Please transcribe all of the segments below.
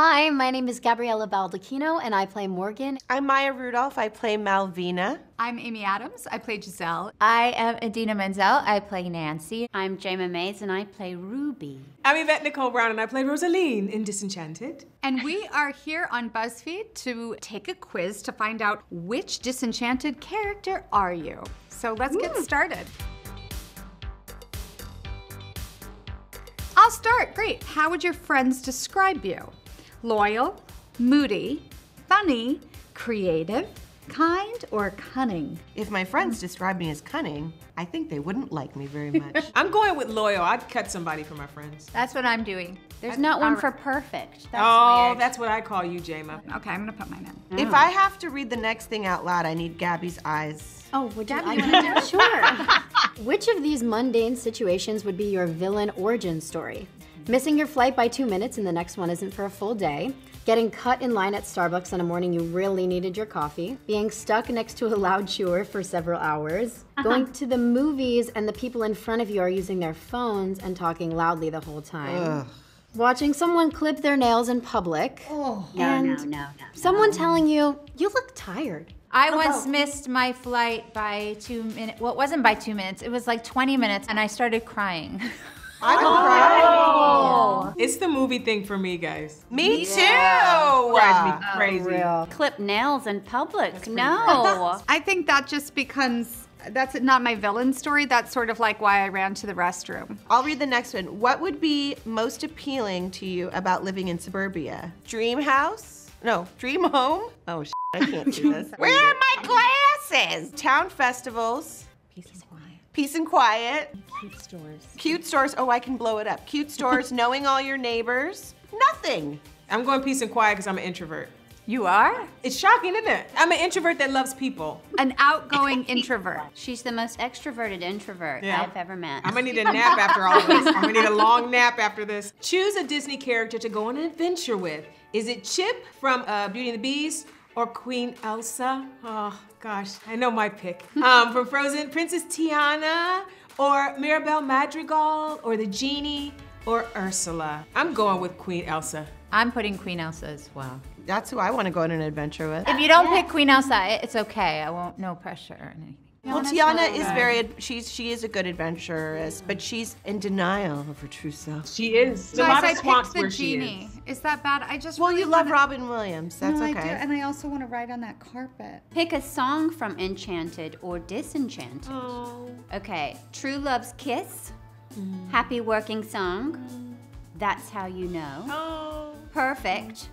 Hi, my name is Gabriella Baldacchino, and I play Morgan. I'm Maya Rudolph. I play Malvina. I'm Amy Adams. I play Giselle. I am Idina Menzel. I play Nancy. I'm Jayma Mays, and I play Ruby. I'm Yvette Nicole Brown, and I play Rosaleen in Disenchanted. And we are here on BuzzFeed to take a quiz to find out which Disenchanted character are you. So let's get started. I'll start. Great. How would your friends describe you? Loyal, moody, funny, creative, kind, or cunning? If my friends describe me as cunning, I think they wouldn't like me very much. I'm going with loyal. I'd cut somebody for my friends. That's what I'm doing. There's not one for perfect. That's oh, weird. that's what I call you, Jayma. Okay, I'm gonna put mine in. if I have to read the next thing out loud, I need Gabby's eyes. Oh, would you, I wanna do it? Sure. Which of these mundane situations would be your villain origin story? Missing your flight by two minutes and the next one isn't for a full day. Getting cut in line at Starbucks on a morning you really needed your coffee. Being stuck next to a loud chewer for several hours. Uh-huh. Going to the movies and the people in front of you are using their phones and talking loudly the whole time. Watching someone clip their nails in public. Oh. No, and no, no, no. Someone telling you, you look tired. I once oh. missed my flight by two minutes. Well, it wasn't by two minutes. It was like 20 minutes, and I started crying. I can oh. cry. It's the movie thing for me, guys. Me too. Drives me oh, crazy. Clip nails in public. No. I think that just becomes that's not my villain story. That's sort of like why I ran to the restroom. I'll read the next one. What would be most appealing to you about living in suburbia? Dream house? No, dream home? Oh, sh- I can't do this. Where are my glasses? Town festivals. Peace and quiet. Peace and quiet. Cute stores. Cute stores. Oh, I can blow it up. Cute stores, knowing all your neighbors. Nothing. I'm going peace and quiet because I'm an introvert. You are? It's shocking, isn't it? I'm an introvert that loves people. An outgoing introvert. She's the most extroverted introvert Yeah. I've ever met. I'm gonna need a nap after all this. I'm gonna need a long nap after this. Choose a Disney character to go on an adventure with. Is it Chip from uh, Beauty and the Beast or Queen Elsa? Oh gosh, I know my pick. Um, from Frozen, Princess Tiana or Mirabel Madrigal or the Genie or Ursula. I'm going with Queen Elsa. I'm putting Queen Elsa as well. That's who I want to go on an adventure with. If you don't pick Queen Elsa, it's okay. I won't, no pressure or anything. Well, Tiana is very, she's, she is a good adventuress, but she's in denial of her true self. She is. There's a lot I of swamps picked the where she genie. Is. Is. that bad? I just Well, really you love wanna- Robin Williams. That's No, I okay. do, and I also want to ride on that carpet. Pick a song from Enchanted or Disenchanted. Oh. Okay, True Love's Kiss, mm. Happy Working Song, That's How You Know, Oh. Perfect,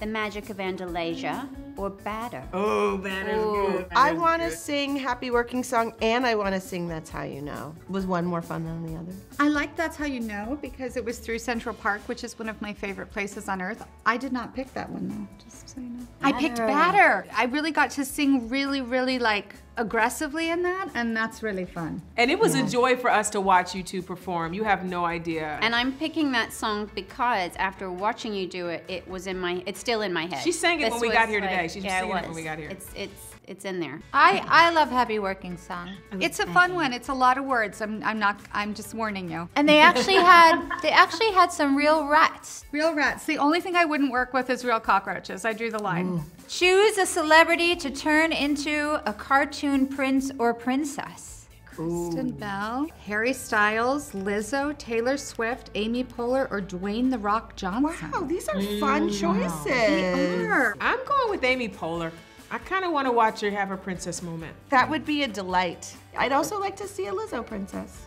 The Magic of Andalasia, or Badder. Oh, that is good. That I is want to good. sing Happy Working Song and I want to sing That's How You Know. Was one more fun than the other? I like That's How You Know because it was through Central Park, which is one of my favorite places on earth. I did not pick that one though, just so you know. I picked Badder. I really got to sing really, really like aggressively in that, and that's really fun. And it was a joy for us to watch you two perform. You have no idea. And I'm picking that song because after watching you do it, it was in my, it's still in my head. She sang it when we got here today. She was yeah, singing it was. when we got here. It's, it's, it's in there. I, I love Happy Working Song. It's a fun one. It's a lot of words. I'm, I'm not. I'm just warning you. And they actually had they actually had some real rats. Real rats. The only thing I wouldn't work with is real cockroaches. I drew the line. Choose a celebrity to turn into a cartoon prince or princess. Kristen Bell, Harry Styles, Lizzo, Taylor Swift, Amy Poehler, or Dwayne the Rock Johnson. Wow, these are fun mm. choices. Sure. I'm going with Amy Poehler. I kind of want to watch her have a princess moment. That would be a delight. I'd also like to see a Lizzo princess.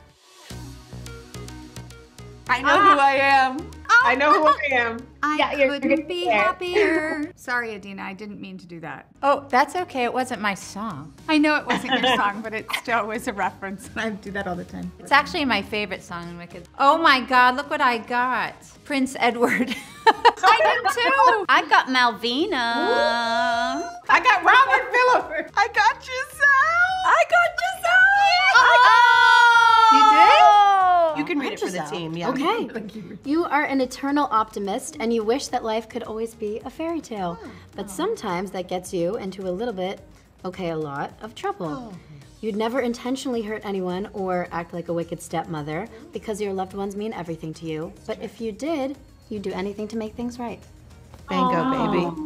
I know who ah! I am. I know who I am. I couldn't be happier. Sorry, Idina, I didn't mean to do that. Oh, that's okay. It wasn't my song. I know it wasn't your song, but it still was a reference. And I do that all the time. It's actually my favorite song in Wicked. Oh my God! Look what I got, Prince Edward. I did too. I got Malvina. I got Robert Philip. I got Giselle. For the Giselle. team. Yeah. Okay. Thank You are an eternal optimist and you wish that life could always be a fairy tale. Oh, but oh. sometimes that gets you into a little bit, okay, a lot, of trouble. Oh. You'd never intentionally hurt anyone or act like a wicked stepmother because your loved ones mean everything to you. But if you did, you'd do anything to make things right. Bingo, baby.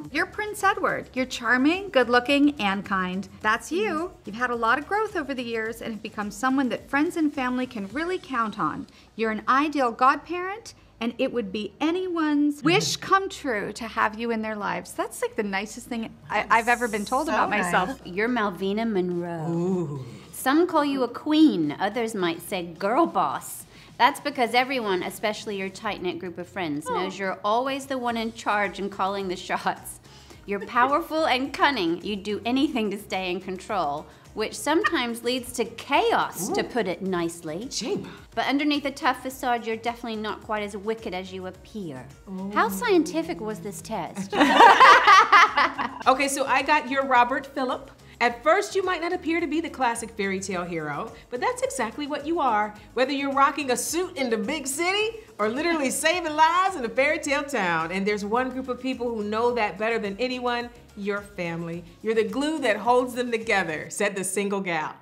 You're Prince Edward. You're charming, good looking, and kind. That's you. You've had a lot of growth over the years and have become someone that friends and family can really count on. You're an ideal godparent. And it would be anyone's mm-hmm. wish come true to have you in their lives. That's like the nicest thing I, I've ever been told about myself. You're Malvina Monroe. Some call you a queen, others might say girl boss. That's because everyone, especially your tight knit group of friends, knows oh. you're always the one in charge and calling the shots. You're powerful and cunning. You'd do anything to stay in control, which sometimes leads to chaos, to put it nicely. Shame. But underneath the tough facade, you're definitely not quite as wicked as you appear. How scientific was this test? Okay, so I got your Robert Philip. At first, you might not appear to be the classic fairy tale hero, but that's exactly what you are. Whether you're rocking a suit in the big city or literally saving lives in a fairy tale town. And there's one group of people who know that better than anyone your family. You're the glue that holds them together, said the single gal.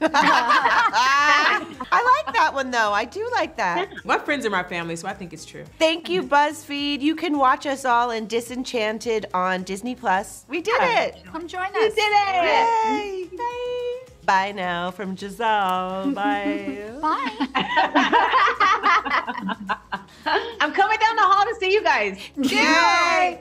I like that one though. I do like that. My friends are my family, so I think it's true. Thank you, BuzzFeed. You can watch us all in Disenchanted on Disney Plus. We did it. Come join us. We did it. Yay. Bye. Bye now from Giselle. Bye. Bye. I'm coming down the hall to see you guys. Cute.